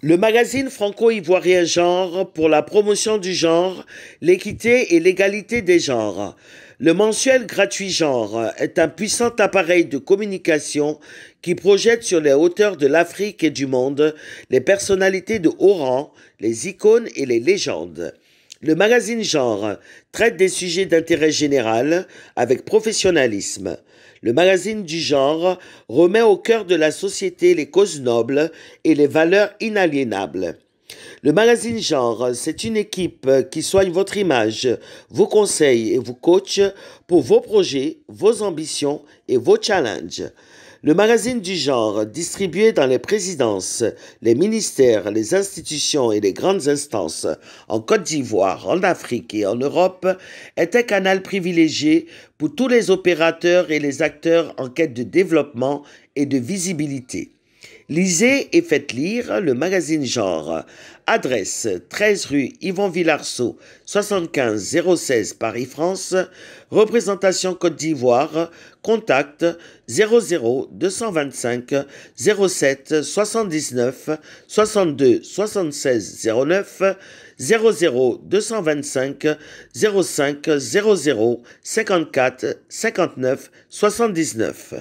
Le magazine franco-ivoirien Genre pour la promotion du genre, l'équité et l'égalité des genres. Le mensuel gratuit Genre est un puissant appareil de communication qui projette sur les hauteurs de l'Afrique et du monde les personnalités de haut rang, les icônes et les légendes. Le magazine Genre traite des sujets d'intérêt général avec professionnalisme. Le magazine du genre remet au cœur de la société les causes nobles et les valeurs inaliénables. Le magazine Genre, c'est une équipe qui soigne votre image, vos conseils et vous coach pour vos projets, vos ambitions et vos challenges. Le magazine du genre, distribué dans les présidences, les ministères, les institutions et les grandes instances en Côte d'Ivoire, en Afrique et en Europe, est un canal privilégié pour tous les opérateurs et les acteurs en quête de développement et de visibilité. Lisez et faites lire le magazine Genre. Adresse 13 rue Yvon Villarceau, 75 016 Paris-France. Représentation Côte d'Ivoire. Contact 00 225 07 79 62 76 09 00 225 05 00 54 59 79.